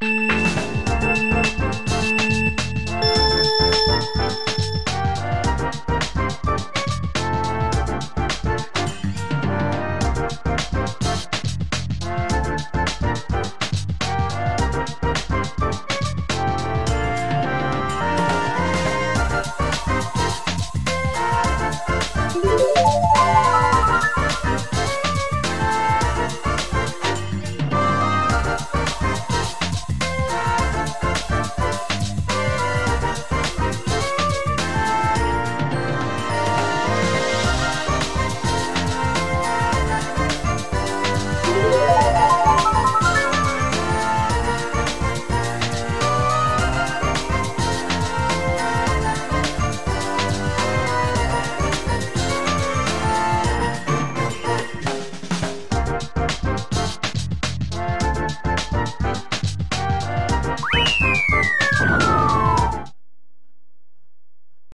Música